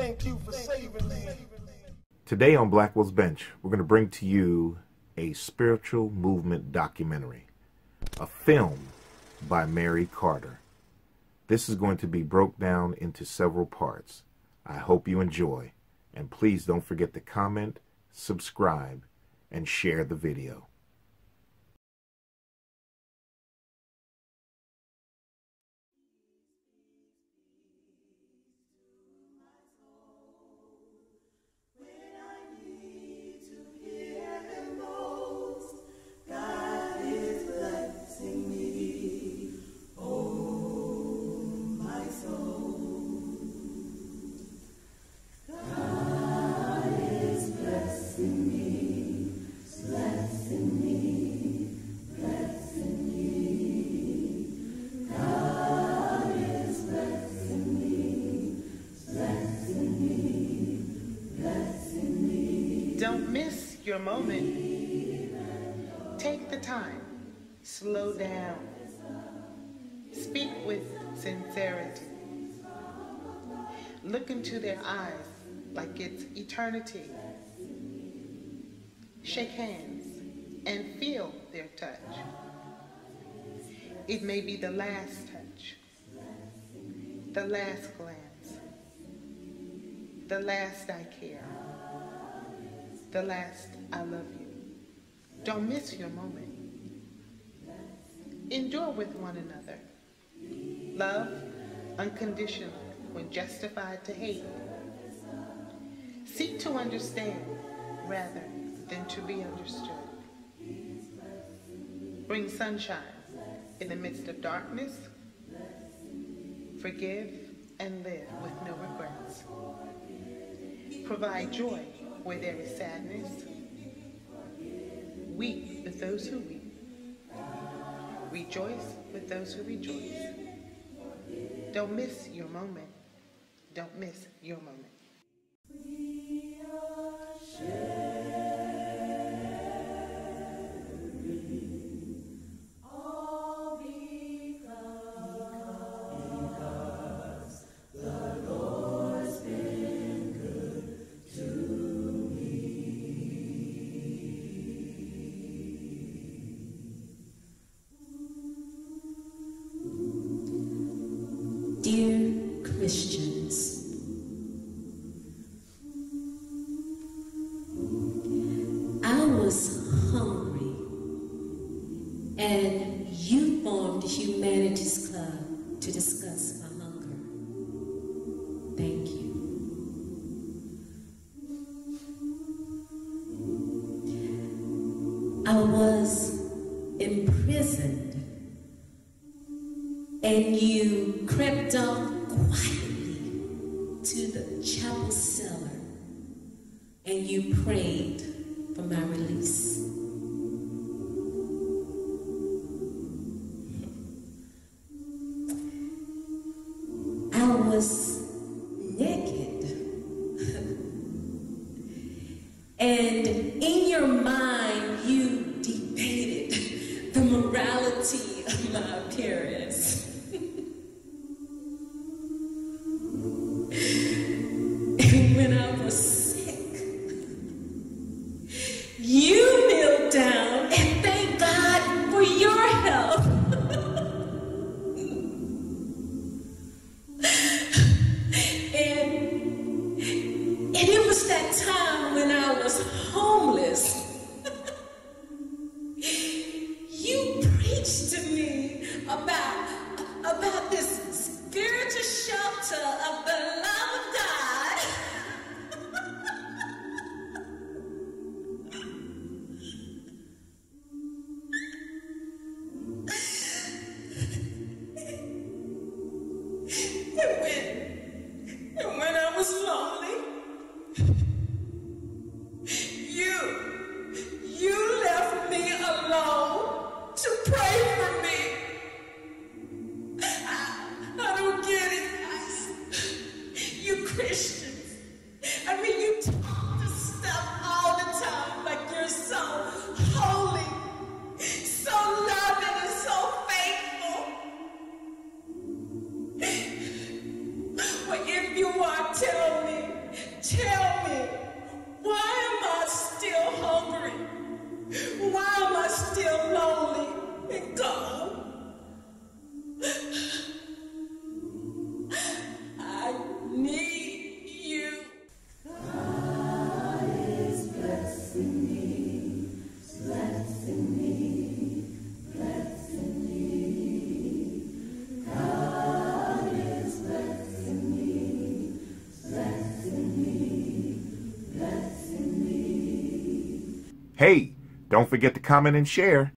Thank you for saving me. Today on Blackwell's Bench, we're going to bring to you a spiritual movement documentary, a film by Mary Carter. This is going to be broke down into several parts. I hope you enjoy, and please don't forget to comment, subscribe, and share the video. Don't miss your moment. Take the time. Slow down. Speak with sincerity. Look into their eyes like it's eternity. Shake hands and feel their touch. It may be the last touch, the last glance, the last I care the last I love you. Don't miss your moment. Endure with one another. Love unconditionally when justified to hate. Seek to understand rather than to be understood. Bring sunshine in the midst of darkness. Forgive and live with no regrets. Provide joy where there is sadness. Weep with those who weep. Rejoice with those who rejoice. Don't miss your moment. Don't miss your moment. I was imprisoned and you crept off quietly to the chapel cellar and you prayed for my release. Hey, don't forget to comment and share.